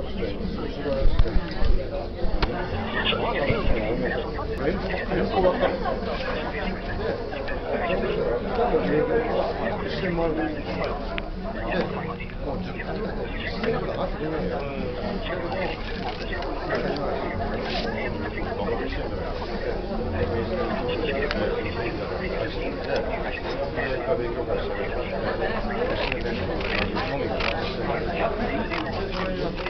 勉強会してる。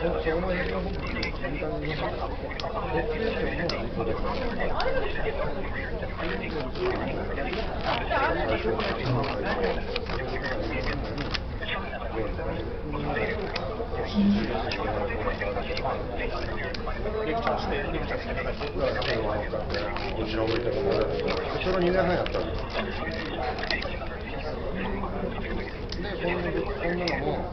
こんなのも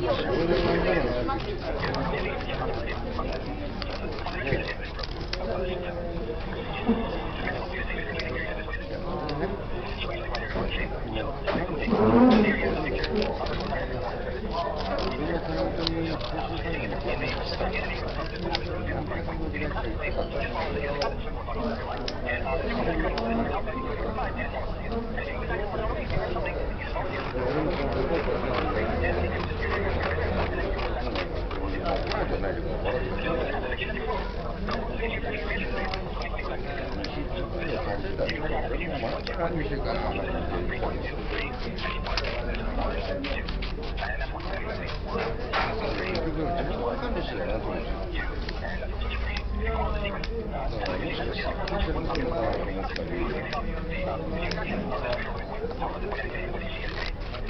Thank you.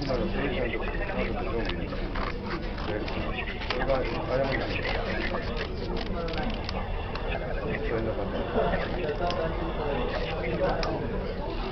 今のプレゼントなどと上下にそれが誤りなん。ですか聞こえなかった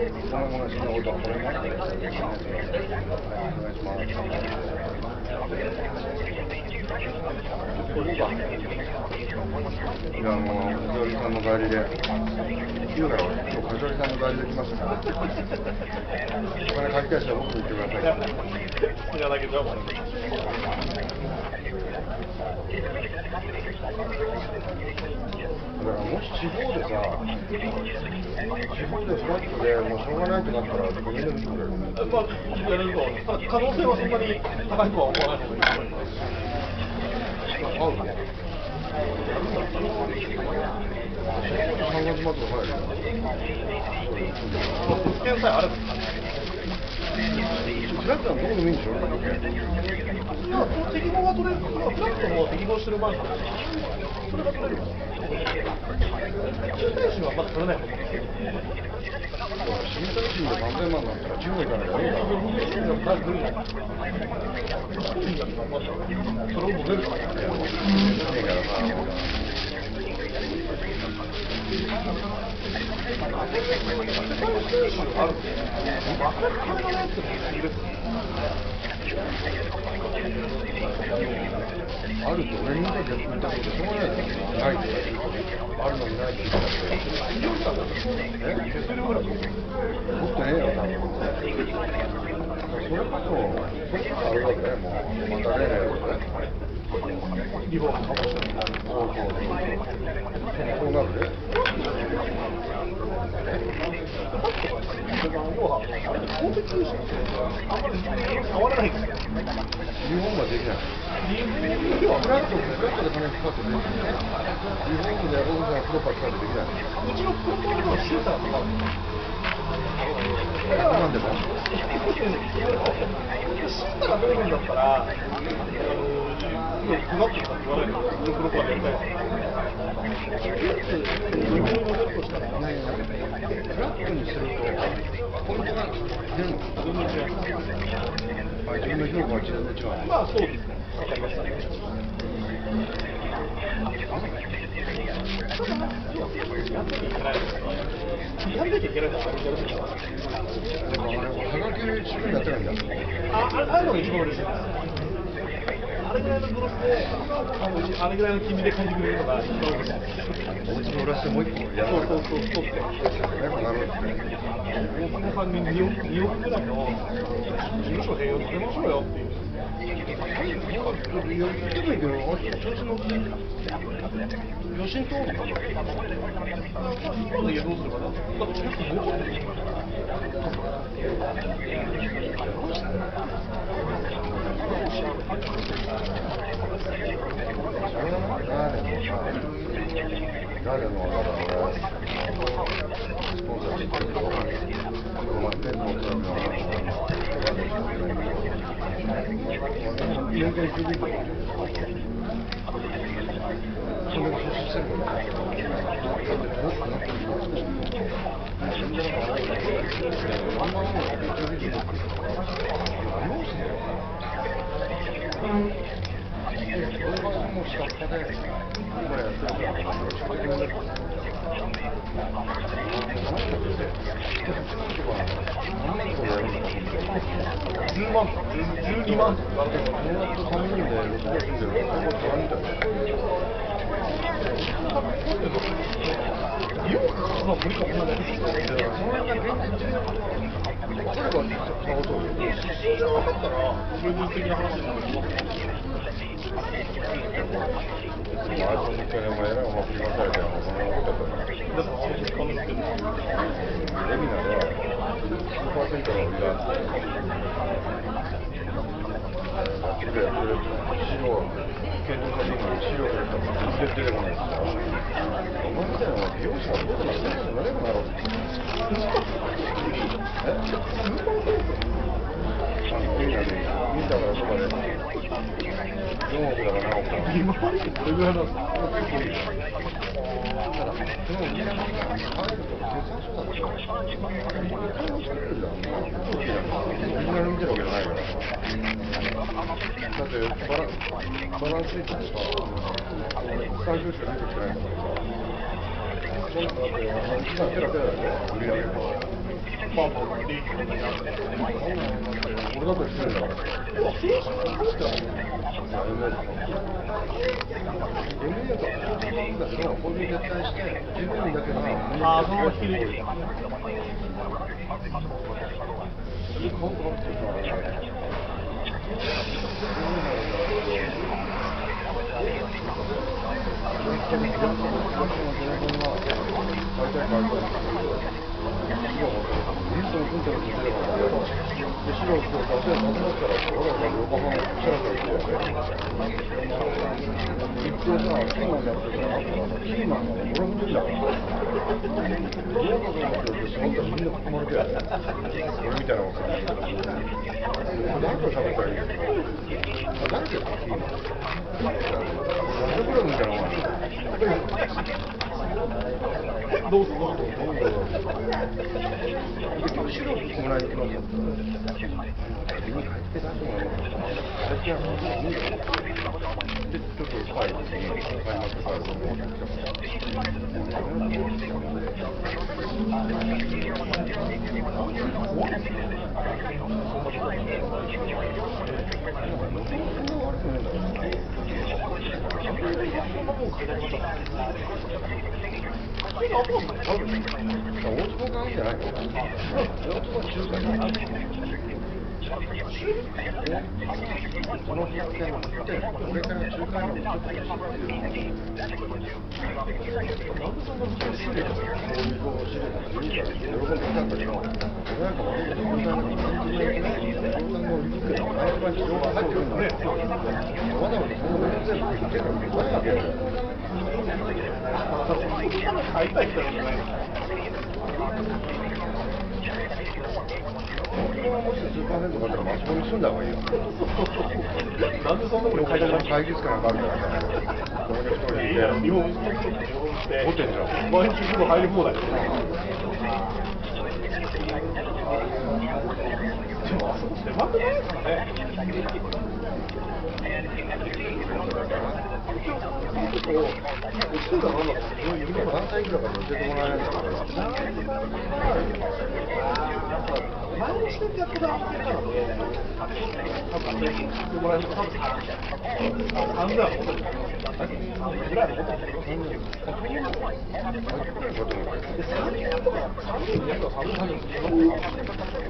いや、の、藤原さんの代理で、は今日、梶さんの代理で来ますから、お金借り返したら僕言ってください。だからもし地方でさ、地方でスマップでもうしょうがないってなったら、自分で見てくれるまあ、やれると、可能性はそんなに高いとは思わないと思す。合うね。三月末の早い。点さえあれば。ラどこでもいいんでしょ適合が取れる、まあ、フラット適合してるバンそれが取れるか。体心はまだ取れないと思うんですよ。新体心で何千万だっから10年からだよ。まず無理だ。それも出るからね。だからまあ。あると俺にだたことしょうがないですよ。ないあるのにないって言った。らい持ってねえよ、多分。それこそ、それこそあれだよね、もう、またね、も。そう。なるね。日本はできない。日本はフラットで、金かかってね。日本でやろうとしたらプロパスターできない。うちのプロパスターはシューターとか。なんでも。死んだらどうなんだったら、あの、困ってるって言われるんで、この子はやりたいです。日本に戻としたら、フラットにすると、本当が全部違う。自分の評価は自分違う。まあ、そうですね。わかりましたね。ああのが一番嬉しいです。あれぐらいのブロスで、あれぐらいの黄で感じてくれるのが。おうちの裏シてもう一個や。そうそうそう取って。やっぱなる。大久保さんに2億億ぐらいの事務所併用してましょうよっていう。余震と誰のだろうスポンサーシップと困ってるのか全然響くそれが発生してるのか何をしてるのけど、その辺が現実的な例えば、そのことを言うと、必要じゃなかったら、部分的な話になると、あいつも一回ね、お前、えらいお前振り回されて、お前、そんなことだったら、だから、あの時間のってるレミナでは、数%の売りがあって、あっちでやってる資料、健常者人の資料とか全然出てこないですから、お前みたいな美容師はどうとか全然なれるだろうって。えスーパーあのレミナで、見たからとかで、4億だか何億だか。今までどれぐらいなんですかみんな見てるわけじゃないから。だってバラ、バランスシートでさ、最初しか出てきてないんだからさ。そんなだって、あの、期間ペラペラでしょ、売り上げが。パンパン利益とかになって、俺だとしてるんだから。MA と。はそうなんだけど、これで対して、自分だけが、ああ、そのまま引き抜いてる。それ顔とかっていうのは、なのがさ、誰と喋ったらい Thank you. いの誰と喋ったらいいの誰とみたいなのがどうぞ。どうぞどうぞ結局白くもらいに来ますよ自分帰って出してもらいます最近は本当にいいんだよでちょっと帰って帰りますると思ってきた大坪がいいんじゃないの大坪は中華この日ってこれから中華料理ちょっとやってるなんでそんな難しいでしょそういうこう知るから言うから喜んできたんだけど俺なんか悪いこと分担なんか全然やってない分担が売りつけたら毎日情報入ってるんだねわざわざその面全部言ってから来ないわけだよ買いたい人じゃないのこれはもしスーパー銭湯だった。らマスコミ住んだ方がいいよなんで。そんなこと会社の会議室かなんかあるからさこれで。一人いで。や日本日本ってホテルじゃん毎日風呂入り放題で。すよで。もあそこ狭くないで。すかねお通が何だったの今何歳ぐらいから教えてもらえなんだから前の支店でやってた案件なので、多分ね、言ってもらえると多分3000は残ってる。ぐらい残ってるよ。で、3年とか、3年やったら3年自分も覚えるんだ実際なかった日本語が200ぐらい。の資料さらに150万ぐらいなので、3年とかでこんなにあったんじゃないかなって気がする。もう3年経ったよ経ったないや、立ちました。だって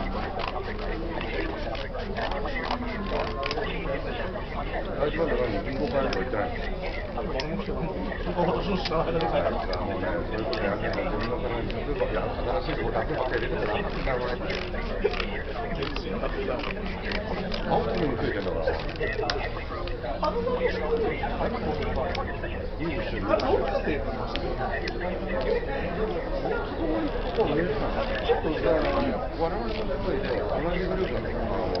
どうやってそう見えるか。な。ちょっと我々とやっぱりね、同じグループの仲間も。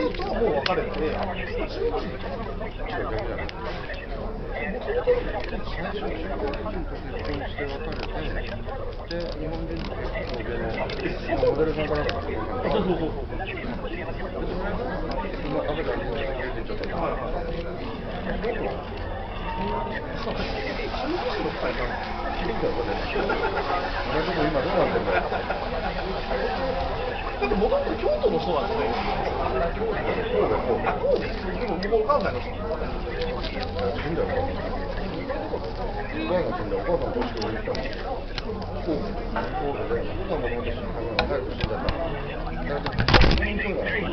普通ともう別れて最初中国人と結婚して別れて、で、日本人の芸能モデルさんかなんかが結婚したんだ。そうそうそうそうでそれが今赤ちゃんの方が出ちゃったから、同じとこ今どうなってんだよだって元々京都の人なんですねあそうででも向こう関西の人死んだよお母さん死んだお母さんとして俺行ったもんそうそうでお母さんもともと早く死んだからだから